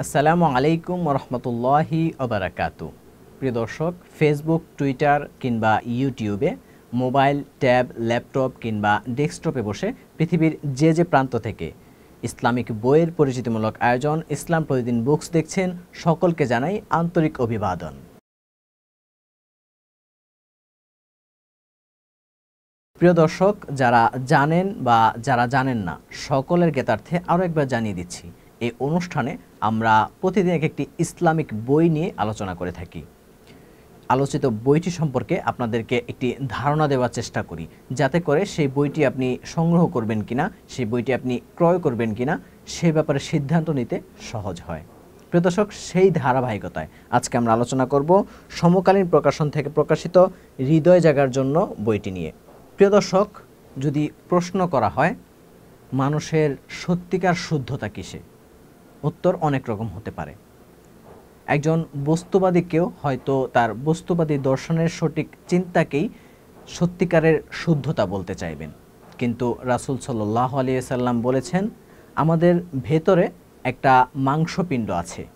আসসালামু আলাইকুম রহমতুল্লাহি অবরাকাতু প্রিয় দর্শক ফেসবুক টুইটার কিংবা ইউটিউবে মোবাইল, ট্যাব, ল্যাপটপ কিংবা ডেস্কটপে বসে পৃথিবীর যে যে প্রান্ত থেকে ইসলামিক বইয়ের পরিচিতিমূলক আয়োজন, ইসলাম প্রতিদিন বুকস দেখছেন, সকলকে জানাই আন্তরিক অভিবাদন। প্রিয় দর্শক, যারা জানেন বা যারা জানেন না, সকলের জ্ঞাতার্থে আরও একবার জানিয়ে দিচ্ছি এই অনুষ্ঠানে আমরা প্রতিদিন এক একটি ইসলামিক বই নিয়ে আলোচনা করে থাকি। আলোচিত বইটি সম্পর্কে আপনাদেরকে একটি ধারণা দেওয়ার চেষ্টা করি, যাতে করে সেই বইটি আপনি সংগ্রহ করবেন কিনা, সেই বইটি আপনি ক্রয় করবেন কিনা, সে ব্যাপারে সিদ্ধান্ত নিতে সহজ হয়। প্রিয় দর্শক, সেই ধারাবাহিকতায় আজকে আমরা আলোচনা করব সমকালীন প্রকাশন থেকে প্রকাশিত হৃদয় জাগার জন্য বইটি নিয়ে। প্রিয় দর্শক, যদি প্রশ্ন করা হয়, মানুষের সত্যিকার শুদ্ধতা কিসে? উত্তর অনেক রকম হতে পারে। একজন বস্তুবাদী কেউ হয়তো তার বস্তুবাদী দর্শনের সঠিক চিন্তাকেই সত্যিকারের শুদ্ধতা বলতে চাইবেন। কিন্তু রাসুল সাল্লাহ আলিয়াল্লাম বলেছেন, আমাদের ভেতরে একটা মাংসপিণ্ড আছে।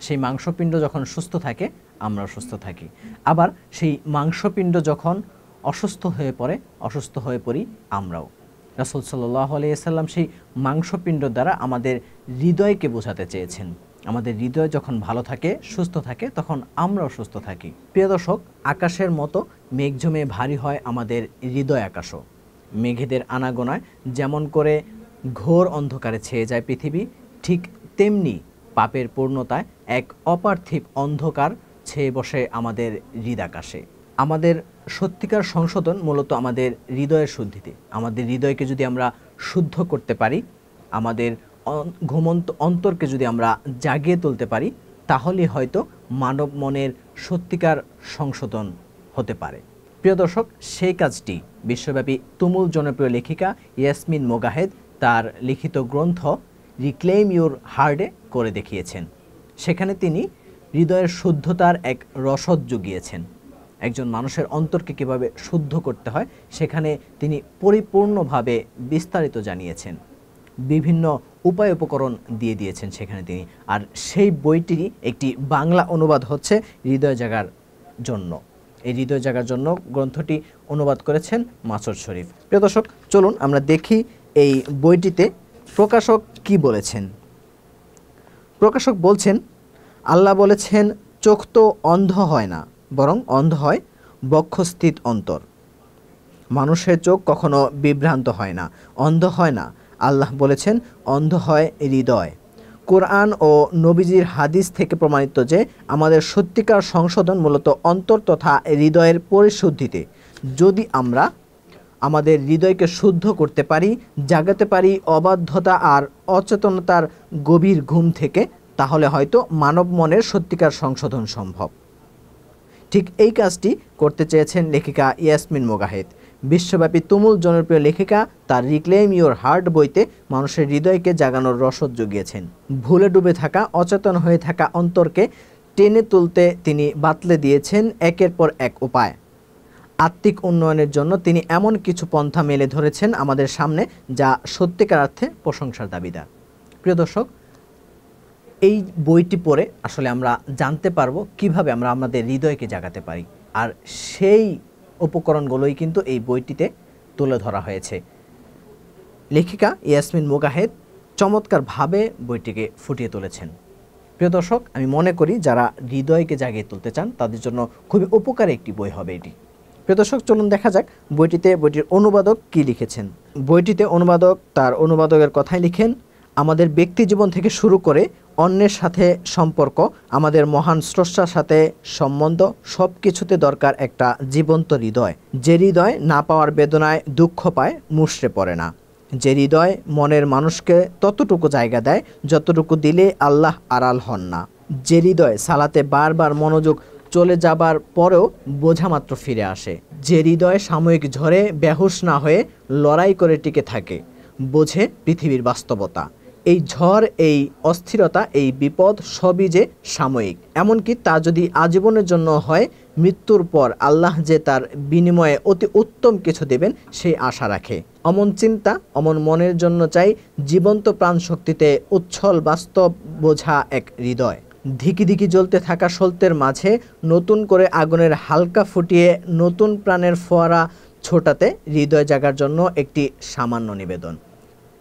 সেই মাংসপিণ্ড যখন সুস্থ থাকে আমরা সুস্থ থাকি। আবার সেই মাংসপিণ্ড যখন অসুস্থ হয়ে পড়ে, অসুস্থ হয়ে পড়ি আমরাও। রাসুল সাল্লাহ আলিয়াল্লাম সেই মাংসপিণ্ড দ্বারা আমাদের হৃদয়কে বোঝাতে চেয়েছেন। আমাদের হৃদয় যখন ভালো থাকে, সুস্থ থাকে, তখন আমরাও সুস্থ থাকি। প্রিয় দর্শক, আকাশের মতো মেঘ জমে ভারী হয় আমাদের হৃদয় আকাশও। মেঘেদের আনাগোনায় যেমন করে ঘোর অন্ধকারে ছেয়ে যায় পৃথিবী, ঠিক তেমনি পাপের পূর্ণতায় এক অপার্থিব অন্ধকার ছেয়ে বসে আমাদের হৃদাকাশে। আমাদের সত্যিকার সংশোধন মূলত আমাদের হৃদয়ের শুদ্ধিতে। আমাদের হৃদয়কে যদি আমরা শুদ্ধ করতে পারি, আমাদের ঘুমন্ত অন্তরকে যদি আমরা জাগিয়ে তুলতে পারি তাহলে হয়তো মানব মনের সত্যিকার সংশোধন হতে পারে। প্রিয় দর্শক, সেই কাজটি বিশ্বব্যাপী তুমুল জনপ্রিয় লেখিকা ইয়াসমিন মোগাহেদ তার লিখিত গ্রন্থ রিক্লেম ইউর হার্ডে করে দেখিয়েছেন। সেখানে তিনি হৃদয়ের শুদ্ধতার এক রসদ জুগিয়েছেন। একজন মানুষের অন্তরকে কীভাবে শুদ্ধ করতে হয়, সেখানে তিনি পরিপূর্ণভাবে বিস্তারিত জানিয়েছেন। বিভিন্ন উপায় উপকরণ দিয়ে দিয়েছেন সেখানে তিনি। আর সেই বইটিরই একটি বাংলা অনুবাদ হচ্ছে হৃদয় জাগার জন্য। এই হৃদয় জাগার জন্য গ্রন্থটি অনুবাদ করেছেন মাসর শরীফ। প্রিয় দর্শক, চলুন আমরা দেখি এই বইটিতে প্রকাশক কি বলেছেন। প্রকাশক বলছেন, আল্লাহ বলেছেন, চোখ তো অন্ধ হয় না। বরং অন্ধ হয় বক্ষস্থিত অন্তর। মানুষের চোখ কখনো বিভ্রান্ত হয় না, অন্ধ হয় না। আল্লাহ বলেছেন, অন্ধ হয় হৃদয়। কোরআন ও নবীজির হাদিস থেকে প্রমাণিত যে, আমাদের সত্যিকার সংশোধন মূলত অন্তর তথা হৃদয়ের পরিশুদ্ধিতে। যদি আমরা আমাদের হৃদয়কে শুদ্ধ করতে পারি, জাগাতে পারি অবাধ্যতা আর অচেতনতার গভীর ঘুম থেকে, তাহলে হয়তো মানব মনের সত্যিকার সংশোধন সম্ভব। ঠিক এই কাজটি করতে চেয়েছেন লেখিকা ইয়াসমিন মোগাহেদ। বিশ্বব্যাপী তুমুল জনপ্রিয় লেখিকা, তার রিক্লেম ইউর হার্ট বইতে মানুষের হৃদয়কে জাগানোর রসদ জুগিয়েছেন। ভুলে ডুবে থাকা, অচেতন হয়ে থাকা অন্তরকে টেনে তুলতে তিনি বাতলে দিয়েছেন একের পর এক উপায়। আত্মিক উন্নয়নের জন্য তিনি এমন কিছু পন্থা মেলে ধরেছেন আমাদের সামনে যা সত্যিকার অর্থে প্রশংসার দাবিদার। প্রিয় দর্শক এই বইটি পড়ে আসলে আমরা জানতে পারব কীভাবে আমরা আমাদের হৃদয়কে জাগাতে পারি। আর সেই উপকরণগুলোই কিন্তু এই বইটিতে তুলে ধরা হয়েছে। লেখিকা ইয়াসমিন মুগাহেদ চমৎকারভাবে বইটিকে ফুটিয়ে তুলেছেন। প্রিয় দর্শক, আমি মনে করি যারা হৃদয়কে জাগিয়ে তুলতে চান, তাদের জন্য খুবই উপকারী একটি বই হবে এটি। প্রিয় দর্শক, চলুন দেখা যাক বইটিতে বইটির অনুবাদক কি লিখেছেন। বইটিতে অনুবাদক তার অনুবাদকের কথাই লিখেন আমাদের ব্যক্তি জীবন থেকে শুরু করে অন্যের সাথে সম্পর্ক, আমাদের মহান স্রষ্টার সাথে সম্বন্ধ সব কিছুতে দরকার একটা জীবন্ত হৃদয়। যে হৃদয় না পাওয়ার বেদনায় দুঃখ পায়, মুষড়ে পড়ে না। যে হৃদয় মনের মানুষকে ততটুকু জায়গা দেয়, যতটুকু দিলে আল্লাহ আড়াল হন না। যে হৃদয় সালাতে বারবার মনোযোগ চলে যাবার পরেও বোঝামাত্র ফিরে আসে। যে হৃদয় সাময়িক ঝড়ে বেহুশ না হয়ে লড়াই করে টিকে থাকে, বোঝে পৃথিবীর বাস্তবতা। এই ঝড়, এই অস্থিরতা, এই বিপদ সবই যে সাময়িক। এমনকি তা যদি আজীবনের জন্য হয়, মৃত্যুর পর আল্লাহ যে তার বিনিময়ে অতি উত্তম কিছু দেবেন, সেই আশা রাখে। অমন চিন্তা, অমন মনের জন্য চাই জীবন্ত প্রাণ শক্তিতে উচ্ছল বাস্তব বোঝা এক হৃদয়। ধিকি ধিকি জ্বলতে থাকা সলতের মাঝে নতুন করে আগুনের হালকা ফুটিয়ে নতুন প্রাণের ফোয়ারা ছোটাতে হৃদয় জাগার জন্য একটি সামান্য নিবেদন।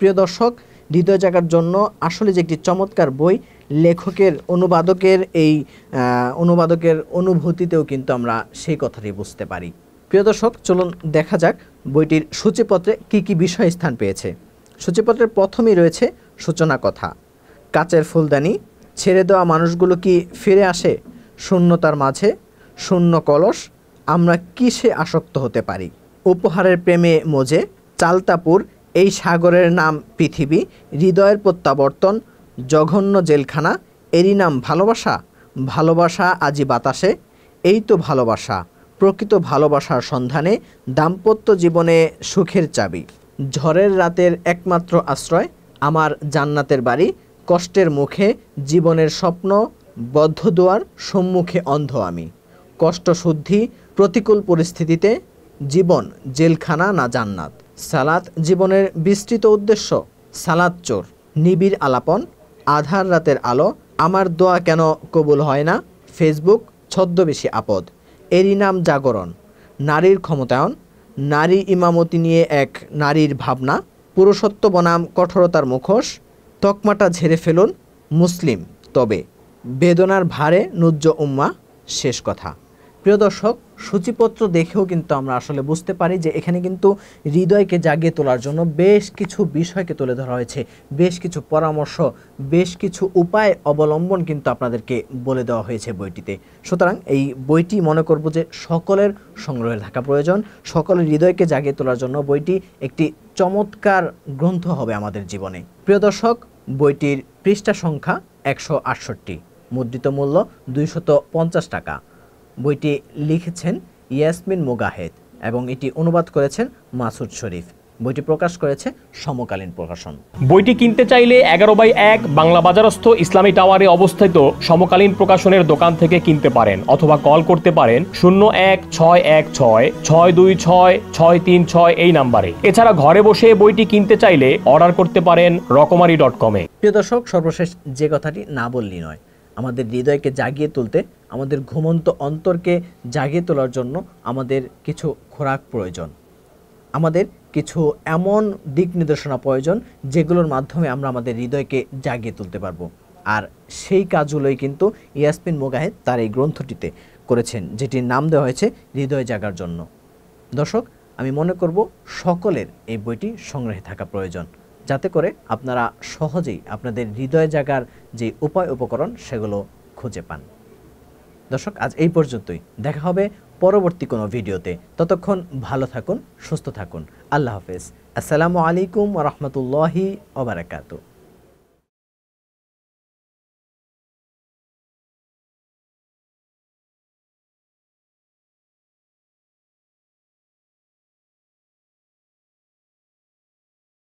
প্রিয় দর্শক হৃদয় জাগার জন্য আসলে যে একটি চমৎকার বই, লেখকের অনুবাদকের এই অনুবাদকের অনুভূতিতেও কিন্তু আমরা সেই কথাটি বুঝতে পারি। প্রিয় দর্শক, চলুন দেখা যাক বইটির সূচিপত্রে কি কি বিষয় স্থান পেয়েছে। সূচিপত্রের প্রথমেই রয়েছে সূচনা কথা। কাচের ফুলদানি, ছেড়ে দেওয়া মানুষগুলো কি ফিরে আসে? শূন্যতার মাঝে, শূন্য কলস, আমরা কিসে আসক্ত হতে পারি? উপহারের প্রেমে মজে, চালতাপুর এই সাগরের নাম পৃথিবী, হৃদয়ের প্রত্যাবর্তন, জঘন্য জেলখানা, এরই নাম ভালোবাসা। ভালোবাসা আজি বাতাসে, এই তো ভালোবাসা। প্রকৃত ভালোবাসার সন্ধানে দাম্পত্য জীবনে সুখের চাবি। ঝড়ের রাতের একমাত্র আশ্রয়, আমার জান্নাতের বাড়ি। কষ্টের মুখে জীবনের স্বপ্ন, বদ্ধ দুয়ার, সম্মুখে অন্ধ আমি। কষ্ট শুদ্ধি, প্রতিকূল পরিস্থিতিতে জীবন জেলখানা না জান্নাত। সালাত জীবনের বিস্তৃত উদ্দেশ্য সালাত চোর, নিবিড় আলাপন, আধার রাতের আলো, আমার দোয়া কেন কবুল হয় না? ফেসবুক, ছদ্মবেশী আপদ, এরই নাম জাগরণ, নারীর ক্ষমতায়ন, নারী ইমামতি নিয়ে এক নারীর ভাবনা, পুরুষত্ব বনাম কঠোরতার মুখোশ, তকমাটা ঝেড়ে ফেলুন, মুসলিম, তবে, বেদনার ভারে নুজ্জ উম্মা শেষ কথা। প্রিয় দর্শক সূচিপত্র দেখেও কিন্তু আমরা আসলে বুঝতে পারি যে এখানে কিন্তু হৃদয়কে জাগিয়ে তোলার জন্য বেশ কিছু বিষয়কে তুলে ধরা হয়েছে। বেশ কিছু পরামর্শ, বেশ কিছু উপায় অবলম্বন কিন্তু আপনাদেরকে বলে দেওয়া হয়েছে বইটিতে। সুতরাং এই বইটি মনে করব যে সকলের সংগ্রহে থাকা প্রয়োজন। সকলের হৃদয়কে জাগিয়ে তোলার জন্য বইটি একটি চমৎকার গ্রন্থ হবে আমাদের জীবনে। প্রিয় দর্শক, বইটির পৃষ্ঠা সংখ্যা একশো আটষট্টি। মুদ্রিত মূল্য দুইশত টাকা। বইটি লিখেছেন ইয়াসমিন মুগাহেদ এবং এটি অনুবাদ করেছেন মাসুদ শরীফ। বইটি প্রকাশ করেছে সমকালীন প্রকাশন। বইটি কিনতে চাইলে এগারো বাই এক বাংলা বাজারস্থ ইসলামী টাওয়ারে অবস্থিত সমকালীন প্রকাশনের দোকান থেকে কিনতে পারেন অথবা কল করতে পারেন শূন্য এক ছয় এক ছয় ছয় দুই ছয় ছয় তিন ছয় এই নাম্বারে। এছাড়া ঘরে বসে বইটি কিনতে চাইলে অর্ডার করতে পারেন রকমারি ডট কমে। প্রিয় দর্শক সর্বশেষ যে কথাটি না বললেই নয় আমাদের হৃদয়কে জাগিয়ে তুলতে, আমাদের ঘুমন্ত অন্তরকে জাগিয়ে তোলার জন্য আমাদের কিছু খোরাক প্রয়োজন। আমাদের কিছু এমন দিক নির্দেশনা প্রয়োজন যেগুলোর মাধ্যমে আমরা আমাদের হৃদয়কে জাগিয়ে তুলতে পারব। আর সেই কাজগুলোই কিন্তু ইয়াসমিন মোগাহেদ তার এই গ্রন্থটিতে করেছেন, যেটির নাম দেওয়া হয়েছে হৃদয় জাগার জন্য। দর্শক, আমি মনে করব সকলের এই বইটি সংগ্রহে থাকা প্রয়োজন। যাতে করে আপনারা সহজেই আপনাদের হৃদয় জাগার যে উপায় উপকরণ সেগুলো খুঁজে পান। দর্শক, আজ এই পর্যন্তই। দেখা হবে পরবর্তী কোনো ভিডিওতে। ততক্ষণ ভালো থাকুন, সুস্থ থাকুন। আল্লাহ হাফেজ। আসসালামু আলাইকুম রহমতুল্লাহি ওবরাকাতু